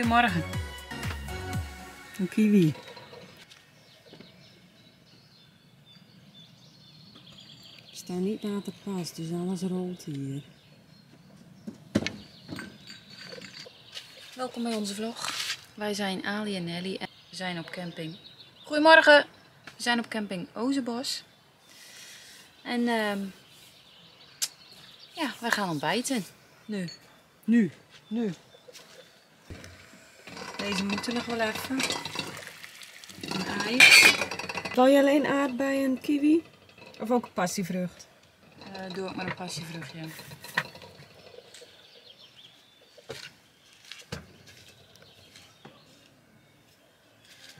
Goedemorgen. Een kiwi. We staan niet naar te pas, dus alles rolt hier. Welkom bij onze vlog. Wij zijn Ali en Nelly en we zijn op camping. Goedemorgen. We zijn op camping Ozenbos. En ehm ja, wij gaan ontbijten. Nu. Nu, nu. Deze moeten nog wel even. Een ei. Wil je alleen aardbeien en kiwi? Of ook een passievrucht? Eh, doe ook maar een passievruchtje.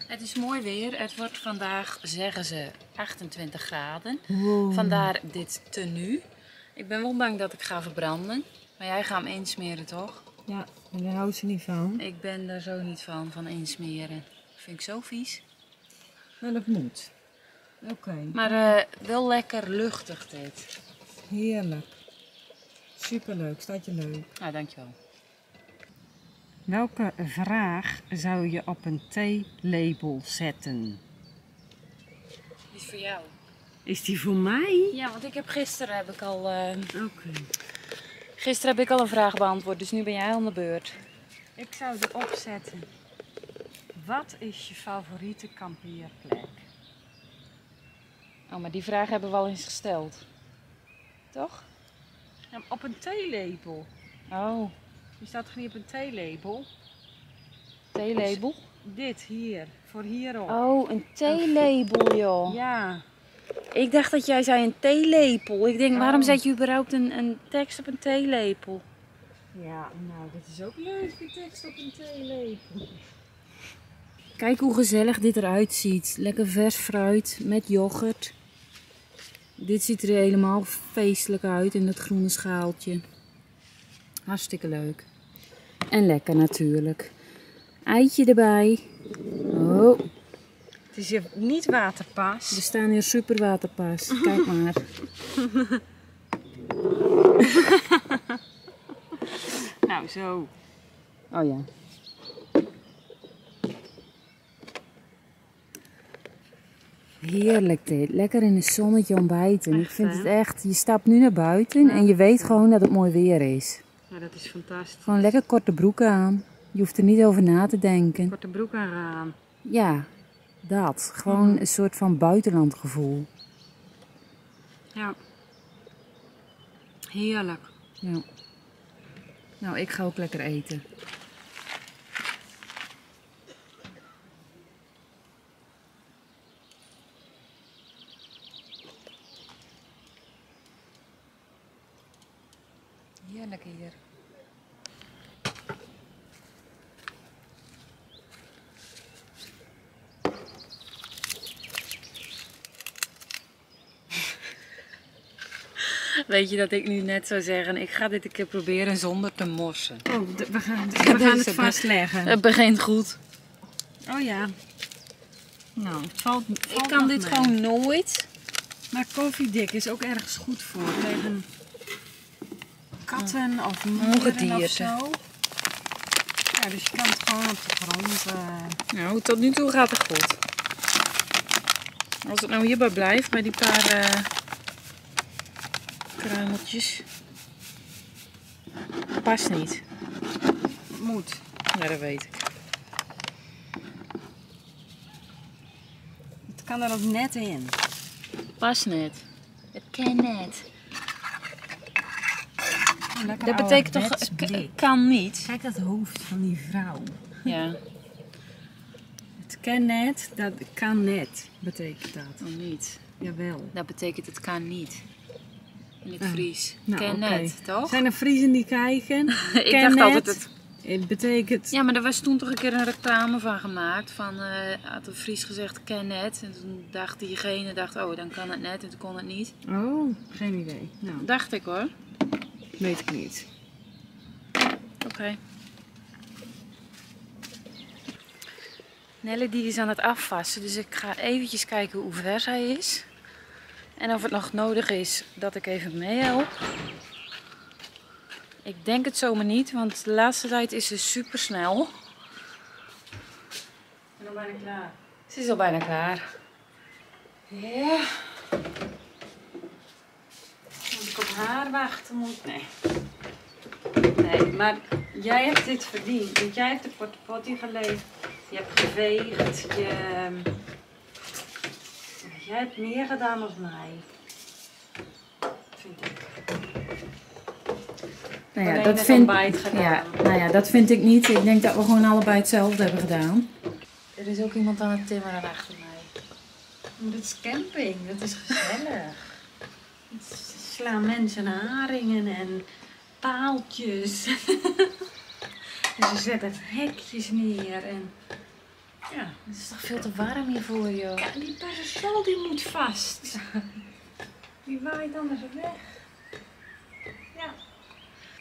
Het is mooi weer. Het wordt vandaag, zeggen ze, 28 graden. Vandaar dit tenue. Ik ben wel bang dat ik ga verbranden. Maar jij gaat hem insmeren, toch? Ja, en daar houdt ze niet van. Ik ben er zo niet van, van insmeren. Vind ik zo vies. Maar dat moet. Oké, Maar eh, wel lekker luchtig dit. heerlijk. Superleuk, staat je leuk. Nou, dankjewel. Welke vraag zou je op een theelabel zetten? Die is voor jou. Is die voor mij? Ja, want ik heb gisteren heb ik al... eh, Oké. Gisteren heb ik al een vraag beantwoord, dus nu ben jij aan de beurt. Ik zou erop zetten. Wat is je favoriete kampeerplek? Oh, maar die vraag hebben we al eens gesteld. Toch? Ja, op een theelepel. Oh, Je staat toch niet op een theelepel? theelabel. Dit hier, voor hierop. Oh, een theelabel, joh. Ja, Ik dacht dat jij zei een theelepel. Ik denk, waarom Oh. zet je überhaupt een, een tekst op een theelepel? ja, nou dat is ook leuk, die tekst op een theelepel. Kijk hoe gezellig dit eruit ziet. Lekker vers fruit met yoghurt. Dit ziet er helemaal feestelijk uit in dat groene schaaltje. Hartstikke leuk. En lekker natuurlijk. Eitje erbij. Oh, Het is niet waterpas. we staan hier super waterpas. Kijk maar. Nou, zo. Oh ja. Heerlijk dit. Lekker in het zonnetje ontbijten. Ik vind hè? het echt. Je stapt nu naar buiten en je weet gewoon dat het mooi weer is. Ja, dat is fantastisch. Gewoon lekker korte broeken aan. Je hoeft er niet over na te denken. Korte broek aan. Ja, dat. Gewoon een soort van buitenlandgevoel. Ja. Heerlijk. Ja. Nou, ik ga ook lekker eten. Heerlijk hier. Weet je dat ik nu net zou zeggen, ik ga dit een keer proberen zonder te morsen. Oh, we gaan, we het best- vastleggen. Het begint goed. Oh ja. Nou, het valt, Ik valt kan dit mee. gewoon nooit. Maar koffiedik is ook ergens goed voor. Tegen katten of Ongedierte. of zo. Ja, dus je kan het gewoon op de grond... eh, Nou, tot nu toe gaat het goed. Als het nou hierbij blijft, bij die paar eh kruimeltjes. Past niet. moet. Ja, dat weet ik. Het kan er ook net in. Past net. Het kan net. Lekker Dat betekent toch, kan niet. Kijk dat hoofd van die vrouw. Ja, Het kan net, dat kan net, betekent dat. of niet. Jawel. Dat betekent het kan niet. In het Ah, Fries. nou, kan oké. net, toch? Zijn er Friesen die kijken? ik Ken dacht net. altijd het Het betekent... Ja, maar er was toen toch een keer een reclame van gemaakt. Van, eh had een Fries gezegd, ken net. En toen dacht diegene, dacht, oh, dan kan het net. En toen kon het niet. Oh, geen idee. Nou, Dacht ik hoor. weet ik niet. Oké. Nelly die is aan het afvassen. Dus ik ga eventjes kijken hoe ver zij is. En of het nog nodig is dat ik even meehelp. Ik denk het zomaar niet, want de laatste tijd is ze super snel. al bijna klaar. Ze is al bijna klaar. Ja. Moet ik op haar wachten? Moet... Nee. Nee, maar jij hebt dit verdiend. Want jij hebt de potty geleverd. Je hebt geveegd. Je... Jij hebt meer gedaan dan mij. Vind ik. Nou ja, dat het vind, ja, nou ja, dat vind ik niet. Ik denk dat we gewoon allebei hetzelfde hebben gedaan. Er is ook iemand aan het timmeren achter mij. Maar dat is camping. Dat is gezellig. Het slaan mensen haringen en paaltjes. en ze zetten hekjes neer. En ja, Het is toch veel te warm hier voor je. Ja, die parasol die moet vast. Die waait anders weg. Ja.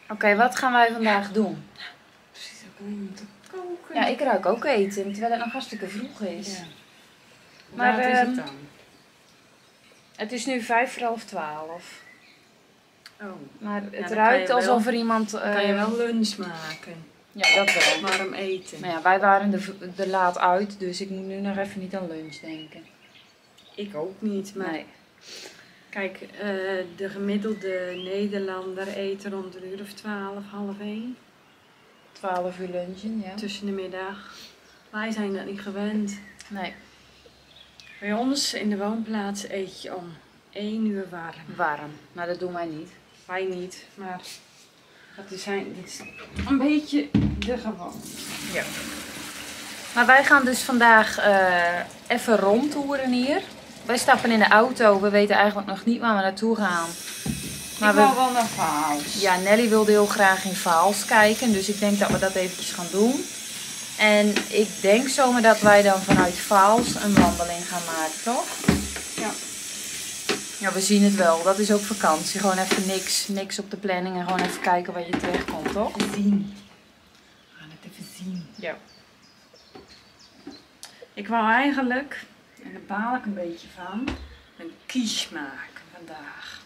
Oké, wat gaan wij vandaag doen? Precies ook om te koken. Ja, ik ruik ook eten, terwijl het nog hartstikke vroeg is. Ja. Maar, Wat is ehm, het dan? Het is nu vijf voor half twaalf. Oh, Maar het ruikt wel- alsof er iemand... dan kan je eh, wel lunch maken. Ja, dat wel. Warm eten. Maar ja, wij waren er, er laat uit, dus ik moet nu nog even niet aan lunch denken. Ik ook niet, maar Nee. kijk, eh, de gemiddelde Nederlander eet rond een uur of twaalf, half één. 12 uur lunchen, ja. Tussen de middag. Wij zijn dat niet gewend. Nee, Bij ons in de woonplaats eet je om één uur warm. warm. Maar dat doen wij niet. Wij niet, maar dat is, zijn, is een beetje de gewoonte. Ja. Maar wij gaan dus vandaag eh, even rondtoeren hier. Wij stappen in de auto. We weten eigenlijk nog niet waar we naartoe gaan. Maar ik we, wil wel naar Vaals. ja, Nelly wilde heel graag in Vaals kijken. Dus ik denk dat we dat eventjes gaan doen. En ik denk zomaar dat wij dan vanuit Vaals een wandeling gaan maken, toch? Ja. We zien het wel. Dat is ook vakantie. Gewoon even niks, niks op de planning en gewoon even kijken waar je terechtkomt, toch? Zien. We gaan het even zien. Ja. Ik wou eigenlijk, en daar baal ik een beetje van, een quiche maken vandaag.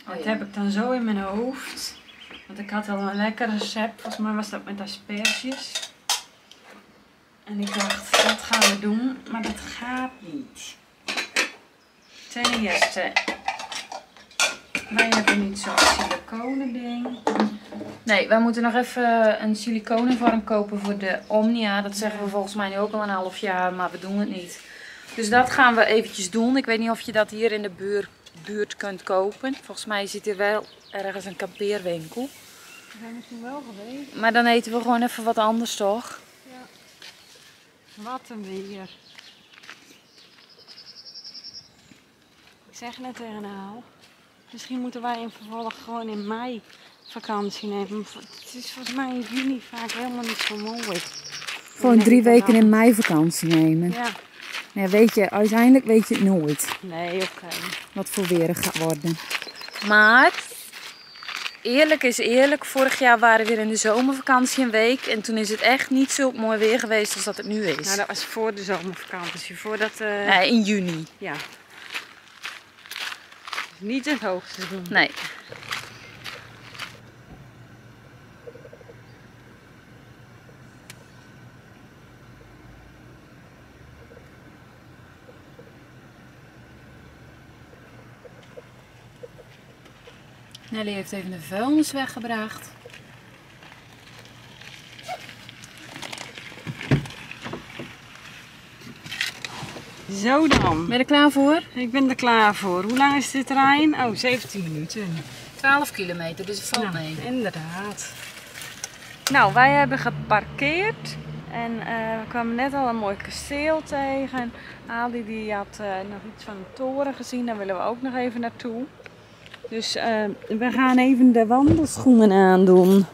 Oh, dat ja. heb ik dan zo in mijn hoofd. Want ik had al een lekker recept, volgens mij was dat met asperges. En ik dacht, dat gaan we doen, maar dat gaat niet. Ten eerste, wij hebben niet zo'n siliconen ding. Nee, wij moeten nog even een siliconenvorm kopen voor de Omnia. Dat zeggen we volgens mij nu ook al een half jaar, maar we doen het niet. Dus dat gaan we eventjes doen. Ik weet niet of je dat hier in de buurt, buurt kunt kopen. Volgens mij zit hier wel ergens een kampeerwinkel. We zijn er toen wel geweest. Maar dan eten we gewoon even wat anders, toch? Wat een weer. Zeg net tegen Haal. Misschien moeten wij in vervolg gewoon in mei vakantie nemen. Het is volgens mij in juni vaak helemaal niet zo mooi. Gewoon drie weken in mei vakantie nemen. Ja, Ja, weet je, uiteindelijk weet je het nooit nee, oké. wat voor weer het gaat worden. Maar, eerlijk is eerlijk, vorig jaar waren we weer in de zomervakantie een week. En toen is het echt niet zo mooi weer geweest als dat het nu is. Nou, dat was voor de zomervakantie. Voordat, eh, Nee, in juni. ja. Niet het hoogseizoen. Nee. Nelly heeft even de vuilnis weggebracht. Zo dan. Ben je er klaar voor? Ik ben er klaar voor. Hoe lang is dit terrein? Oh, 17 minuten. 12 kilometer, dus het valt Nou, mee. Inderdaad. Nou, wij hebben geparkeerd en eh, we kwamen net al een mooi kasteel tegen. Ali die had eh, nog iets van een toren gezien, daar willen we ook nog even naartoe. Dus eh, we gaan even de wandelschoenen aandoen.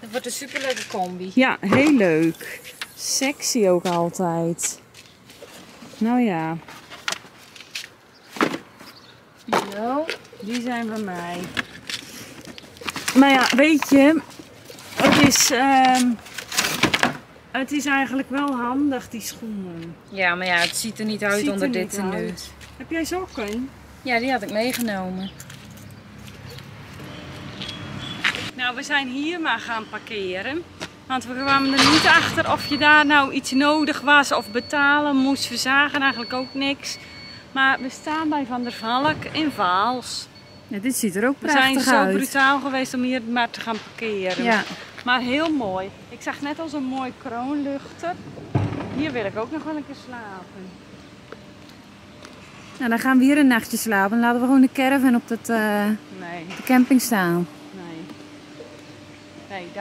Het wordt een superleuke combi. Ja, heel leuk. Sexy ook altijd. Nou ja, Zo. die zijn van mij. Maar ja, weet je, het is, ehm, het is eigenlijk wel handig, die schoenen. Ja, maar ja, het ziet er niet uit Ziet er onder dit tenue. uit. Heb jij sokken? Ja, die had ik meegenomen. Nou, we zijn hier maar gaan parkeren. Want we kwamen er niet achter of je daar nou iets nodig was of betalen moest. We zagen eigenlijk ook niks. Maar we staan bij Van der Valk in Vaals. Ja, dit ziet er ook We zijn prachtig zo uit. brutaal geweest om hier maar te gaan parkeren. Ja. Maar heel mooi. Ik zag net al zo'n mooi kroonluchter. Hier wil ik ook nog wel een keer slapen. Nou, dan gaan we hier een nachtje slapen. Laten we gewoon de caravan op dat, eh, Nee, de camping staan.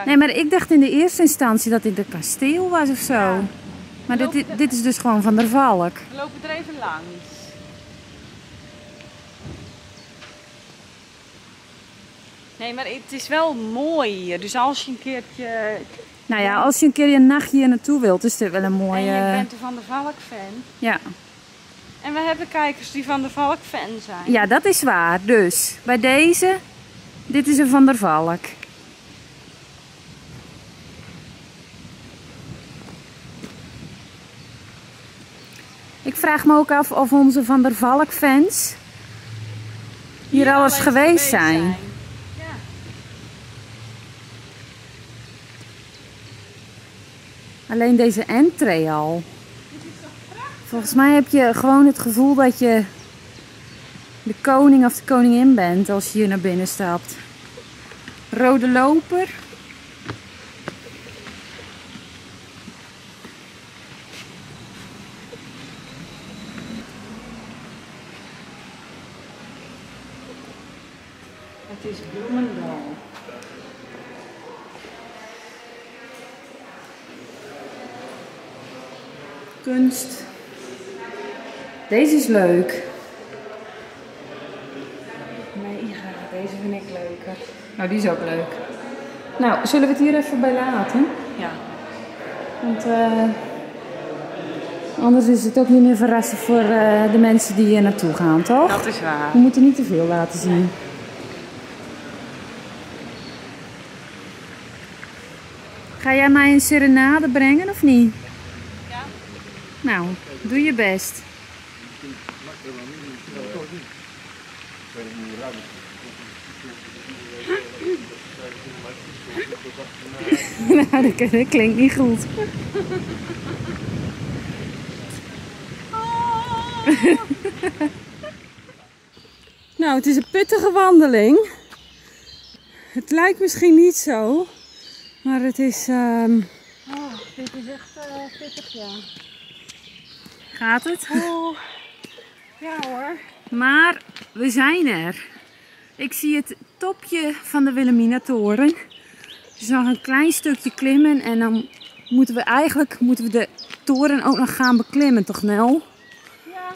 Nee. Maar ik dacht in de eerste instantie dat dit een kasteel was of zo. Ja. Maar dit, dit, dit is dus gewoon van der Valk. We lopen er even langs. Nee, maar het is wel mooi hier. Dus als je een keertje... Nou ja, als je een keer een nachtje hier naartoe wilt, is dit wel een mooie... En je bent een Van der Valk fan. Ja. En we hebben kijkers die Van der Valk fan zijn. ja, dat is waar. Dus bij deze, dit is een van der Valk. Ik vraag me ook af of onze Van der Valk fans hier al eens geweest zijn. Ja. Alleen deze entree al. Volgens mij heb je gewoon het gevoel dat je de koning of de koningin bent als je hier naar binnen stapt. Rode loper. Het is Bloemendal. Kunst. Deze is leuk. Nee, deze vind ik leuker. Nou, die is ook leuk. Nou, zullen we het hier even bij laten? Ja. Want eh, anders is het ook niet meer verrassend voor eh, de mensen die hier naartoe gaan, toch? Dat is waar. We moeten niet te veel laten zien. Ga jij mij een serenade brengen of niet? Ja. Nou, doe je best. Nou, dat, dat klinkt niet goed. Nou, het is een pittige wandeling. Het lijkt misschien niet zo, maar het is. ehm, Oh, dit is echt uh, pittig, ja. Gaat het? Oh, ja hoor. Maar we zijn er. Ik zie het topje van de Wilhelmina-toren. Dus nog een klein stukje klimmen en dan moeten we eigenlijk moeten we de toren ook nog gaan beklimmen, toch Nel? Ja,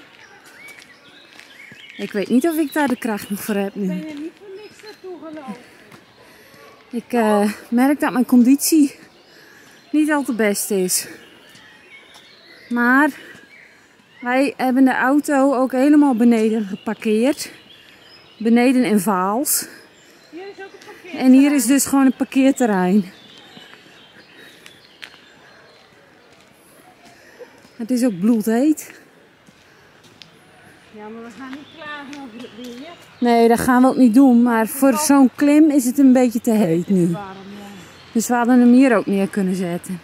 Ik weet niet of ik daar de kracht nog voor heb nu. ben je niet voor niks naartoe gelopen? Ik eh, merk dat mijn conditie niet al te best is. Maar wij hebben de auto ook helemaal beneden geparkeerd. Beneden in Vaals. Hier is ook een. En hier is dus gewoon een parkeerterrein. Het is ook bloedheet. Ja, maar we gaan niet klagen over het weer. Nee, dat gaan we ook niet doen. Maar voor zo'n klim is het een beetje te heet nu. Dus we hadden hem hier ook neer kunnen zetten.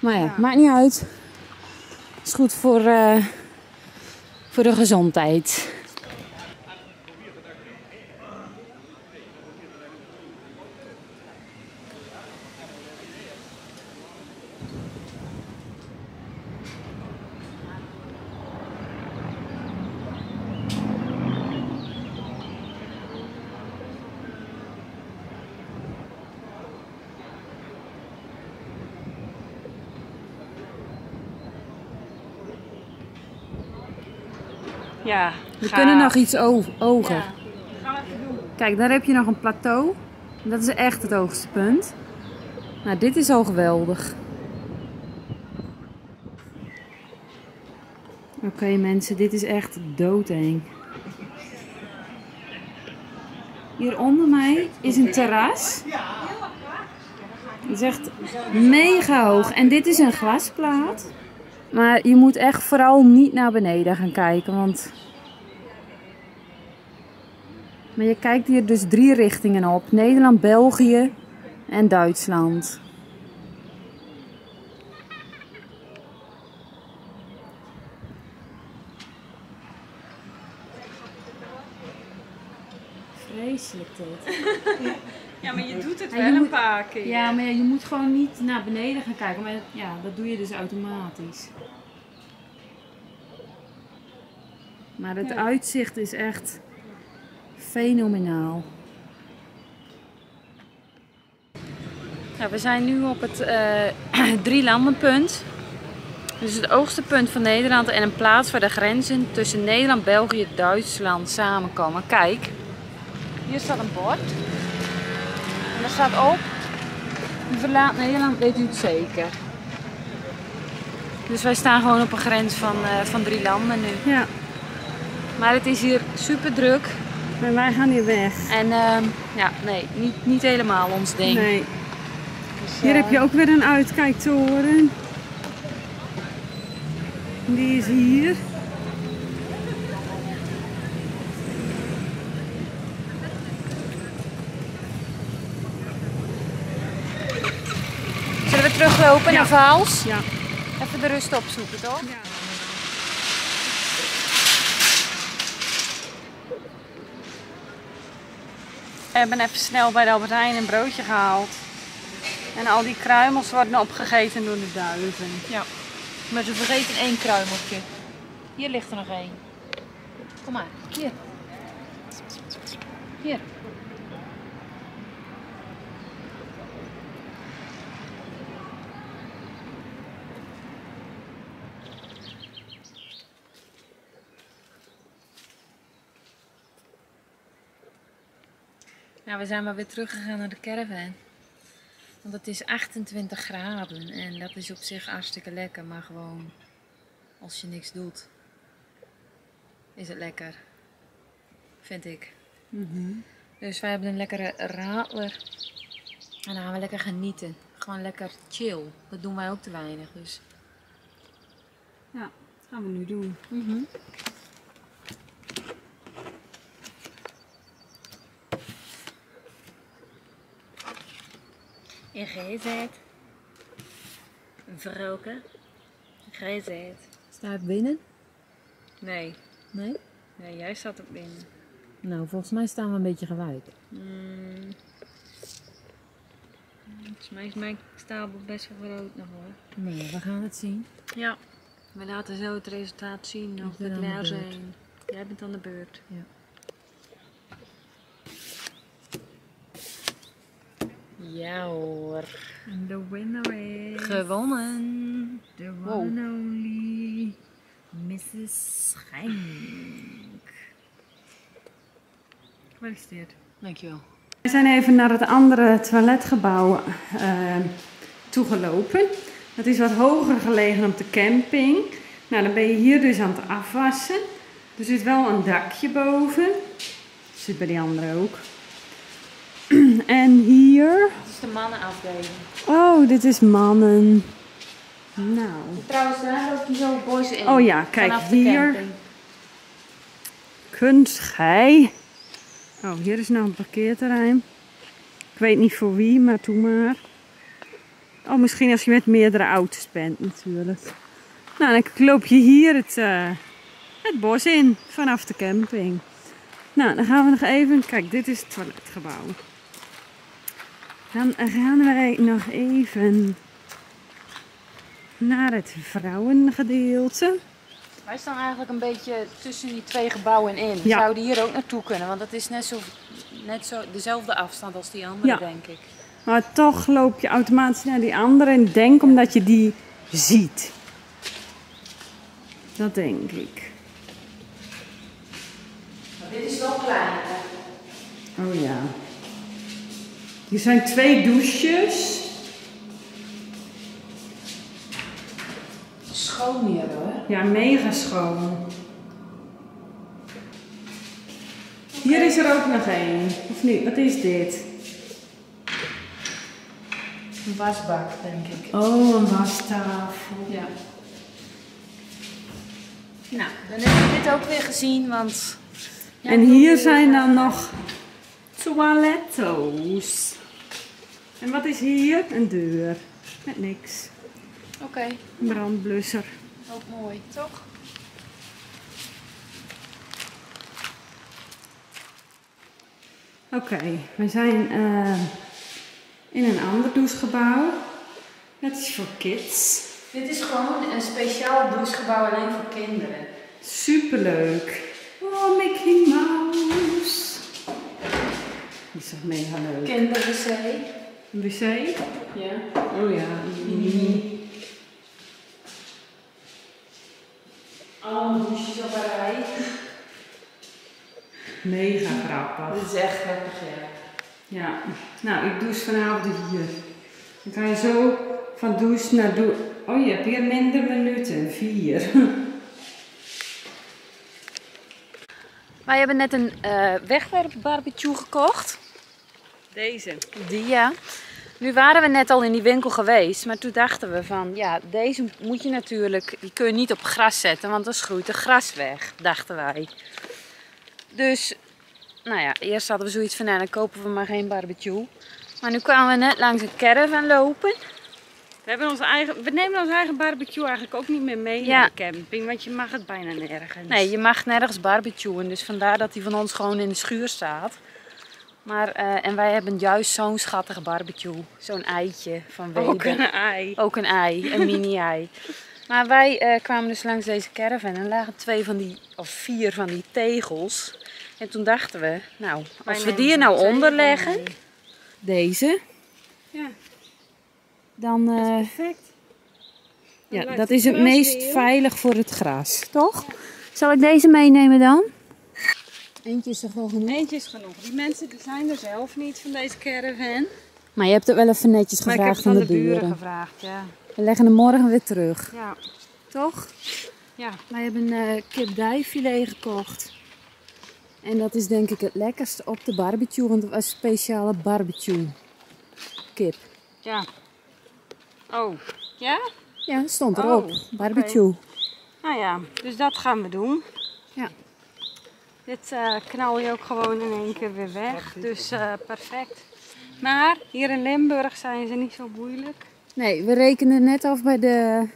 Maar ja, Ja. maakt niet uit. Is goed voor, eh, voor de gezondheid. Ja, We gaaf. kunnen nog iets o- hoger. Ja, gaan we even doen. Kijk, daar heb je nog een plateau. Dat is echt het hoogste punt. Nou, dit is al geweldig. Oké mensen, dit is echt doodeng. Hier onder mij is een terras. Het is echt mega hoog. En dit is een glasplaat. Maar je moet echt vooral niet naar beneden gaan kijken, want... Maar je kijkt hier dus drie richtingen op. Nederland, België en Duitsland. Vreselijk dit. Ja, maar je doet het wel een paar keer. Ja, maar je moet gewoon niet naar beneden gaan kijken. Maar ja, dat doe je dus automatisch. Maar het Ja. uitzicht is echt fenomenaal. Ja, we zijn nu op het eh drielandenpunt. Dus het hoogste punt van Nederland en een plaats waar de grenzen tussen Nederland, België en Duitsland samenkomen. Kijk, hier staat een bord. Daar staat op, u verlaat Nederland, weet u het zeker. Dus wij staan gewoon op een grens van, eh, van drie landen nu. Ja, Maar het is hier super druk. en wij gaan hier weg. En ehm, ja, nee, niet, niet helemaal ons ding. Nee. Dus, Hier eh, heb je ook weer een uitkijktoren. Die is hier. Ja. naar Vaals? Ja. Even de rust opzoeken, toch? ja. We hebben even snel bij de Albert Heijn een broodje gehaald. En al die kruimels worden opgegeten door de duiven. Ja, maar ze vergeten één kruimeltje. Hier ligt er nog één. Kom maar, hier. Hier. Ja, we zijn maar weer teruggegaan naar de caravan. Want het is 28 graden en dat is op zich hartstikke lekker, maar gewoon als je niks doet, is het lekker. Vind ik. Dus wij hebben een lekkere radler en dan gaan we lekker genieten. Gewoon lekker chill. Dat doen wij ook te weinig. Dus. Ja, gaan we nu doen. Ingezet. Vroken. Ingezet. Sta ik binnen? Nee. Nee? Nee, jij staat ook binnen. Nou, volgens mij staan we een beetje gewijd. Mm. Volgens mij is mijn stapel best wel groot nog hoor. Nee, we gaan het zien. Ja. We laten zo het resultaat zien of we klaar zijn. Jij bent aan de beurt. Ja. Ja hoor. En de winner is... Gewonnen. The Wow. one and only Mrs. Schenk. Gefeliciteerd. Dankjewel. We zijn even naar het andere toiletgebouw eh, toegelopen. Dat is wat hoger gelegen op de camping. Nou, dan ben je hier dus aan het afwassen. Er zit wel een dakje boven. Zit bij die andere ook. En hier. Het is de mannenafdeling. Oh, dit is mannen. Nou. Trouwens, daar loop je zo boys in. Oh ja, kijk, hier. camping. Kunstgei. Oh, hier is nog een parkeerterrein. Ik weet niet voor wie, maar doe maar. Oh, misschien als je met meerdere auto's bent natuurlijk. Nou, dan loop je hier het, eh, het bos in vanaf de camping. Nou, dan gaan we nog even... Kijk, dit is het toiletgebouw. Dan gaan wij nog even naar het vrouwengedeelte. Wij staan eigenlijk een beetje tussen die twee gebouwen in. We Ja. zouden hier ook naartoe kunnen, want het is net zo, net zo dezelfde afstand als die andere, Ja. denk ik. Maar toch loop je automatisch naar die andere en denk omdat je die ziet. Dat denk ik. Maar dit is wel kleiner. Oh ja. Hier zijn twee douches. Schoon hier hoor. Ja, mega schoon. Hier is er ook nog één. Of niet? Wat is dit? Een wasbak, denk ik. Oh, een wastafel. Ja. Nou, dan hebben we dit ook weer gezien, want... Ja, En hier zijn dan nog toiletto's. En wat is hier? Een deur. Met niks. Oké, Een brandblusser. ook mooi, toch? Oké, we zijn eh, in een ander douchegebouw. Dat is voor kids. Dit is gewoon een speciaal douchegebouw alleen voor kinderen. Superleuk. Oh, Mickey Mouse. Die is toch mega leuk. Kinderwc. Een wc? Ja. Oh ja. Allemaal douches op een rij. Mega grappig. Dit is echt grappig, ja. Ja. Nou, ik douche vanavond hier. Dan kan je zo van douche naar douche. Oh, je hebt hier minder minuten. Vier. Wij hebben net een eh wegwerpbarbecue gekocht. Deze. Die ja. Nu waren we net al in die winkel geweest, maar toen dachten we van ja, deze moet je natuurlijk, die kun je niet op gras zetten, want dan schroeit de gras weg, dachten wij. Dus, nou ja, eerst hadden we zoiets van nou, dan kopen we maar geen barbecue. Maar nu kwamen we net langs een caravan lopen. We, hebben onze eigen, we nemen onze eigen barbecue eigenlijk ook niet meer mee Ja. naar de camping, want je mag het bijna nergens. Nee, je mag nergens barbecuen, dus vandaar dat die van ons gewoon in de schuur staat. Maar, eh, en wij hebben juist zo'n schattige barbecue, zo'n eitje van Weber. Ook een ei. Ook een ei, een mini-ei. Maar wij eh, kwamen dus langs deze caravan en er lagen twee van die, of vier van die tegels. En toen dachten we, nou, als we die er nou onder leggen, deze, Ja, dan uh, perfect. Dan ja, dat is het meest veilig voor het gras, toch? Zal ik deze meenemen dan? Eentje is toch wel genoeg? Eentje is genoeg. Die mensen die zijn er zelf niet van deze caravan. Maar je hebt het wel even netjes Maar ik heb gevraagd van de de buren buren. gevraagd, ja. We leggen hem morgen weer terug, Ja, toch? ja. Wij hebben een kipdijfilet gekocht. En dat is denk ik het lekkerste op de barbecue, want het was een speciale barbecue kip. ja. Oh, ja? Ja, stond erop. Oh, barbecue. Nou ja, dus dat gaan we doen. Dit eh, knal je ook gewoon in één keer weer weg. Dus eh, perfect. Maar hier in Limburg zijn ze niet zo moeilijk. Nee, we rekenden net af bij de,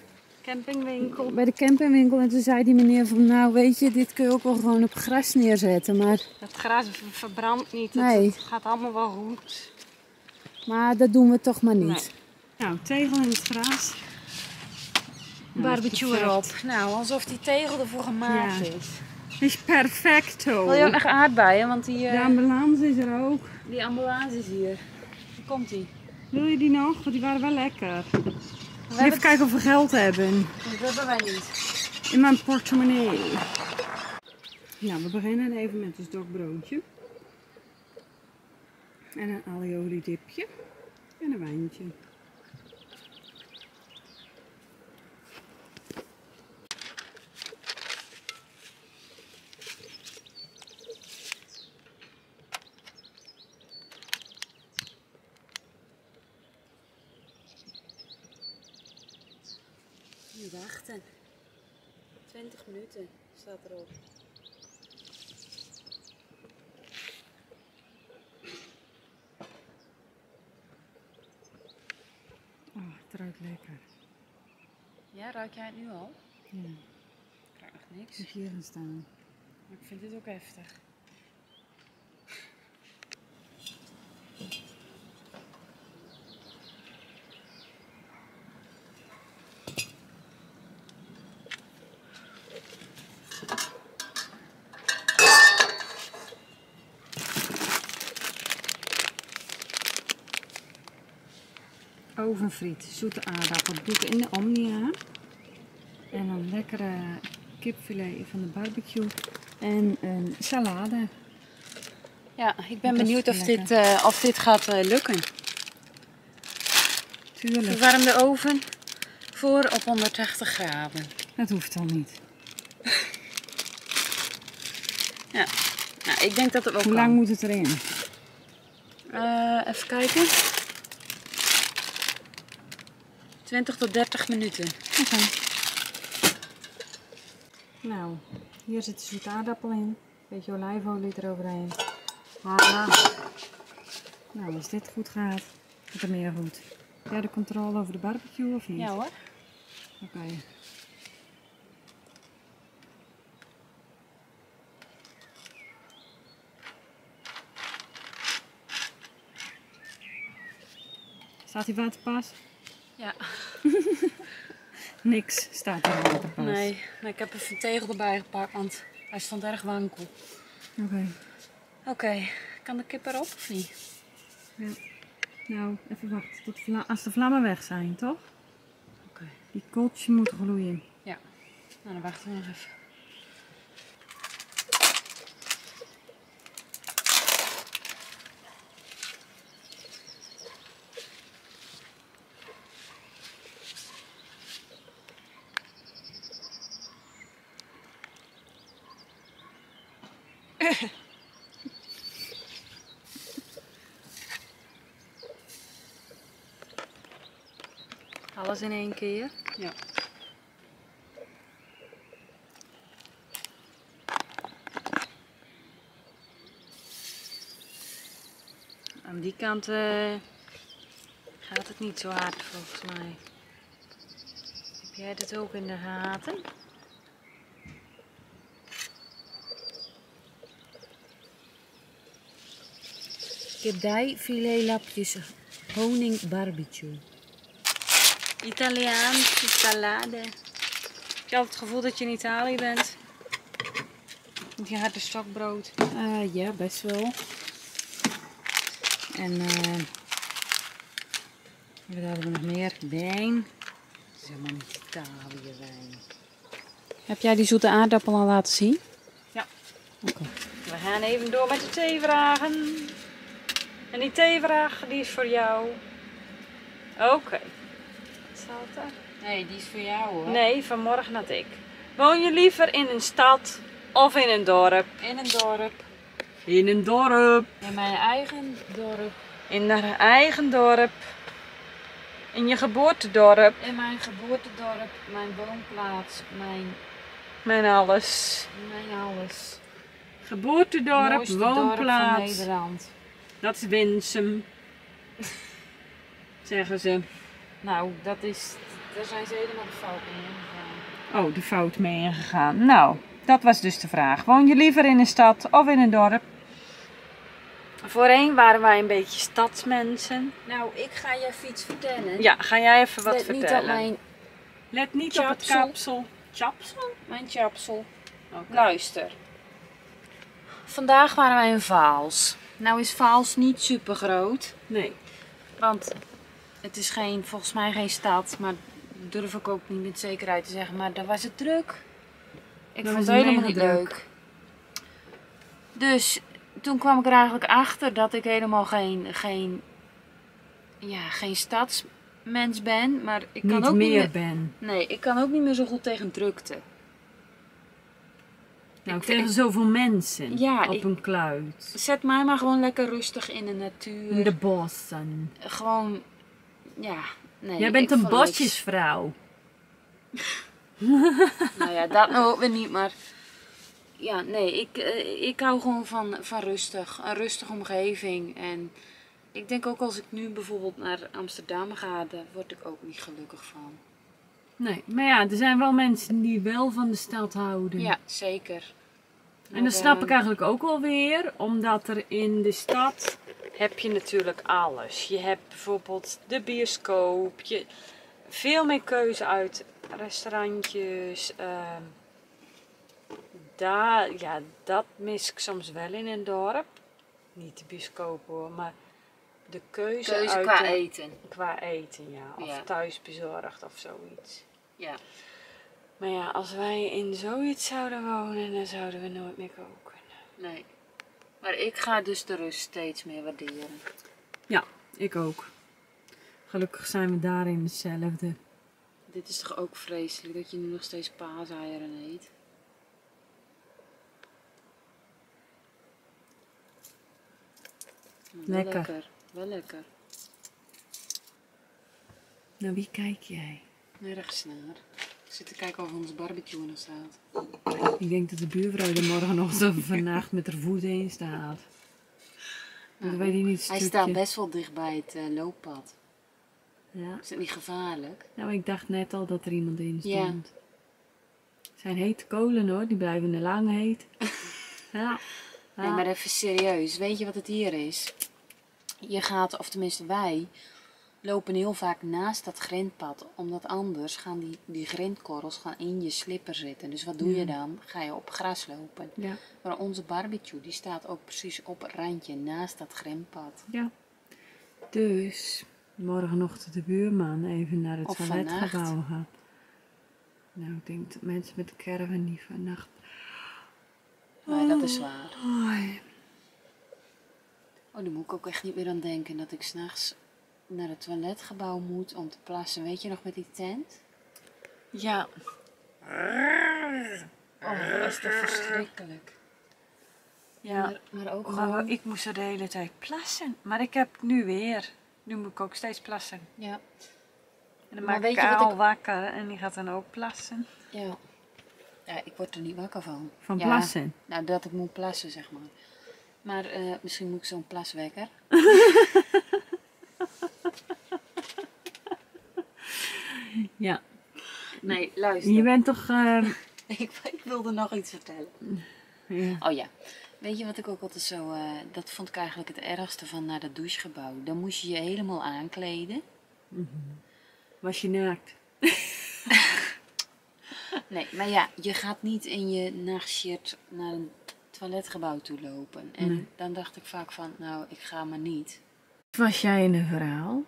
Campingwinkel. bij de campingwinkel en toen zei die meneer van nou weet je, dit kun je ook wel gewoon op gras neerzetten. Maar, Het gras ver- verbrandt niet. Het, Nee. het gaat allemaal wel goed. maar dat doen we toch maar niet. Nou, tegel in het gras. Barbecue erop. Nou, alsof die tegel ervoor gemaakt Ja. is. Is perfecto. Wil je ook nog aardbeien? Want die, eh, De ambulance is er ook. die ambulance is hier. Daar komt die. Wil je die nog? Want die waren wel lekker. We Even hebben, kijken of we geld hebben. dat hebben wij niet. In mijn portemonnee. Ja, we beginnen even met een stokbroodje. En een alioli dipje. En een wijntje. Nu wachten. 20 minuten staat erop. Oh, het ruikt lekker. Ja, ruik jij het nu al? Ja, Ik ruik nog niks. ik heb staan. Maar ik vind dit ook heftig. Ovenfriet, zoete aardappel. Dat doe ik in de Omnia. En een lekkere kipfilet van de barbecue. En een salade. Ja, ik ben benieuwd of lekker. dit, eh, of dit gaat eh, lukken. Tuurlijk, Verwarm de oven voor op 180 graden. dat hoeft al niet. Ja, nou, ik denk dat het wel Hoe kan. lang moet het erin? Eh, even kijken. 20 tot 30 minuten. Oké. Nou, hier zit de zoete aardappel in. Een beetje olijfolie eroverheen. Haha. Nou, als dit goed gaat, gaat het meer goed. Jij de controle over de barbecue of niet? Ja hoor. Oké. Okay. Staat die waterpas? Ja. Niks staat hier waterpas. Nee, maar ik heb even een tegel erbij gepakt, want hij stond erg wankel. Oké. Oké, kan de kip erop of niet? Ja. Nou, even wachten. Tot als de vlammen weg zijn, toch? Oké. Die kooltjes moeten gloeien. Nou, dan wachten we nog even. Alles in één keer. Ja. Aan die kant eh, gaat het niet zo hard volgens mij. Heb jij dat ook in de gaten? Kerdij filetlapjes honing barbecue. Italiaanse salade. Heb je altijd het gevoel dat je in Italië bent? Met die harde stokbrood. Eh, ja, best wel. En eh wat hadden we nog meer? Wijn. Dat is helemaal niet Italië wijn. Heb jij die zoete aardappel al laten zien? Ja. Oké. We gaan even door met de theevragen. En die theevraag die is voor jou. Oké. Wat staat er? Nee, die is voor jou hoor. Nee, vanmorgen had ik. Woon je liever in een stad of in een dorp? In een dorp. In een dorp. In mijn eigen dorp. In haar eigen dorp. In je geboortedorp. In mijn geboortedorp. Mijn woonplaats. Mijn, Mijn alles. mijn alles. Geboortedorp, Mooiste dorp van woonplaats. Nederland. Dat is Winsum. Zeggen ze. Nou, dat is... Daar zijn ze helemaal de fout in gegaan. Oh, de fout mee ingegaan. Nou, dat was dus de vraag. Woon je liever in een stad of in een dorp? Voorheen waren wij een beetje stadsmensen. Nou, ik ga je even iets vertellen. Ja, ga jij even wat Let niet vertellen? op mijn, Let niet op het kapsel. Chapsel? mijn chapsel. Oké. Luister. Vandaag waren wij in Vaals. Nou is Vaals niet super groot. Nee. Want het is geen, volgens mij geen stad. Maar durf ik ook niet met zekerheid te zeggen. Maar daar was het druk. Ik Dat vond het helemaal niet leuk. Dus toen kwam ik er eigenlijk achter dat ik helemaal geen, geen, ja, geen stadsmens ben. Maar ik kan niet ook meer niet meer, ben. nee, ik kan ook niet meer zo goed tegen drukte. Nou, Ik- tegen ik- zoveel mensen Ja, op een kluit. Zet mij maar gewoon lekker rustig in de natuur. In de bossen. Gewoon, ja, nee. Jij bent een bosjesvrouw. Nou ja, dat nou ook weer niet, maar... Ja, nee, ik, eh, ik hou gewoon van, van rustig. Een rustige omgeving. En ik denk ook als ik nu bijvoorbeeld naar Amsterdam ga, daar word ik ook niet gelukkig van. Nee, maar ja, er zijn wel mensen die wel van de stad houden. Ja, zeker. En dat snap ik eigenlijk ook wel weer, omdat er in de stad heb je natuurlijk alles. Je hebt bijvoorbeeld de bioscoop, je, veel meer keuze uit restaurantjes. ehm, daar, ja, dat mis ik soms wel in een dorp. Niet de bioscoop hoor, maar de keuze, Keuze uit qua de- eten. qua eten, ja. Of Ja. thuisbezorgd of zoiets. Ja. Maar ja, als wij in zoiets zouden wonen, dan zouden we nooit meer koken. Nee. Maar ik ga dus de rust steeds meer waarderen. Ja, ik ook. Gelukkig zijn we daarin hetzelfde. Dit is toch ook vreselijk dat je nu nog steeds paaseieren eet? Wel Lekker. lekker. Wel lekker. Naar wie kijk jij? Nergens naar. Ik zit te kijken of ons barbecue nog staat. Ik denk dat de buurvrouw er morgen nog zo vannacht met haar voet heen staat. Dat weet je niet Hij staat best wel dicht bij het eh, looppad. Ja. Is het niet gevaarlijk? Nou, ik dacht net al dat er iemand in Ja. stond. Het zijn hete kolen hoor, die blijven er lang heet. ja. Nee, Ja. maar even serieus. Weet je wat het hier is? Je gaat, of tenminste wij, lopen heel vaak naast dat grindpad. Omdat anders gaan die, die grindkorrels gaan in je slipper zitten. Dus wat doe je dan? Ga je op gras lopen. Ja. Maar onze barbecue die staat ook precies op het randje naast dat grindpad. Ja. Dus morgenochtend de buurman even naar het Of toiletgebouw gaat. Nou, ik denk dat mensen met de caravan niet vannacht. Maar dat is waar. Hoi. Oh, daar moet ik ook echt niet meer aan denken. Dat ik s'nachts naar het toiletgebouw moet om te plassen. Weet je nog met die tent? Ja. Oh, dat is toch verschrikkelijk. Ja. Maar, maar ook Maar gewoon... ik moest er de hele tijd plassen. Maar ik heb nu weer. Nu moet ik ook steeds plassen. Ja, En dan Maar maak weet ik je wat al ik- wakker en die gaat dan ook plassen. ja. Ja, ik word er niet wakker van. Van Ja, plassen? Nou, dat ik moet plassen, zeg maar. Maar eh, misschien moet ik zo'n plaswekker. Ja. Nee, luister. Je bent toch... ehm, ik, ik wilde nog iets vertellen. ja. Oh ja. Weet je wat ik ook altijd zo... eh, dat vond ik eigenlijk het ergste van naar dat douchegebouw. Dan moest je je helemaal aankleden. Was je naakt? Nee, maar ja, je gaat niet in je nachtshirt naar een toiletgebouw toe lopen. En Nee. dan dacht ik vaak van, nou, ik ga maar niet. Was jij in een verhaal?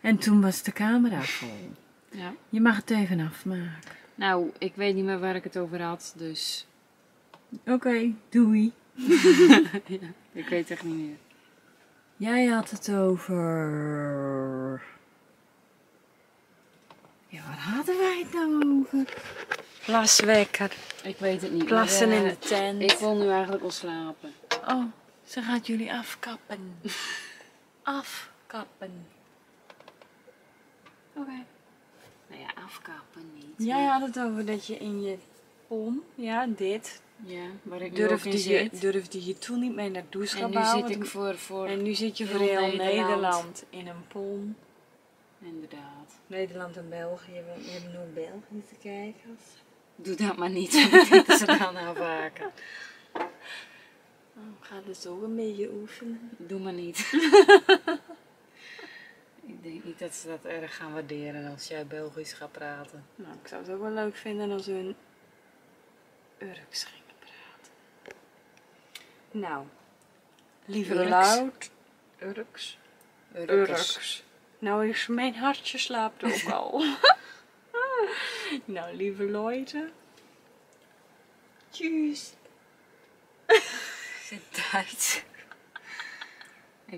En toen was de camera vol. Ja. Je mag het even afmaken. Nou, ik weet niet meer waar ik het over had, dus Oké, doei. ik weet echt niet meer. Jij had het over... Ja, waar hadden wij het nou over? Plaswekker. Ik weet het niet. Plassen maar, in eh, de tent. Ik wil nu eigenlijk wel slapen. Oh, ze gaat jullie afkappen. afkappen. Oké. Nou ja, afkappen niet. Jij had het over dat je in je pom, ja, dit, Ja, waar ik durfde je, zit. durfde je toen niet mee naar het En nu zit ik voor, voor... En nu zit je voor heel Nederland. Nederland. in een pom. Inderdaad. Nederland en België, we hebben nog België te kijken. Doe dat maar niet, want dit is dan afhaken. Oh, ga dus ook een beetje oefenen. Doe maar niet. ik denk niet dat ze dat erg gaan waarderen als jij Belgisch gaat praten. Nou, ik zou het ook wel leuk vinden als we een Urks gingen praten. Nou, lieve Urks? Loud. Urks. Urks. Nou is mijn hartje slaapt ook al. nou, lieve Leute. Tjus. Zit Duits.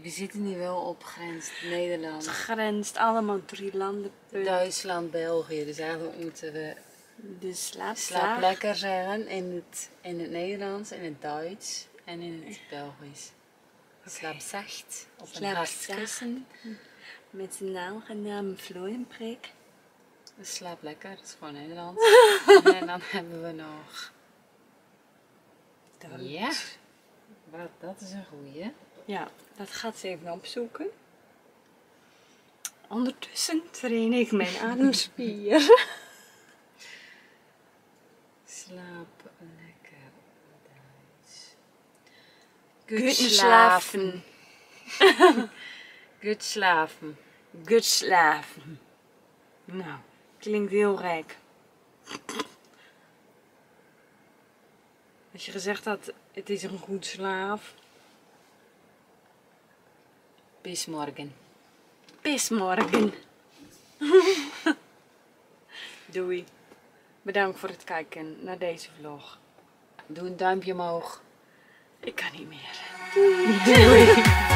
We zitten nu wel op grens Nederland, Het grenst allemaal drie landen. Duitsland, België. Dus eigenlijk moeten we De slaap, slaap lekker zeggen in het, in het Nederlands, in het Duits en in het Belgisch. Slaap zacht op een Slaap hartkussen. Met zijn aangename vloeienprik. Slaap lekker, dat is gewoon Nederlands. en dan hebben we nog... Ja, dat is een goeie. Ja, dat gaat ze even opzoeken. Ondertussen train ik mijn ademspier. Slaap lekker. Good slapen. Goed slapen. Good slapen. Nou, klinkt heel rijk. Als je gezegd had, het is een goed slaaf. Bis morgen. Bis morgen. Doei. Bedankt voor het kijken naar deze vlog. Doe een duimpje omhoog. Ik kan niet meer. Doei.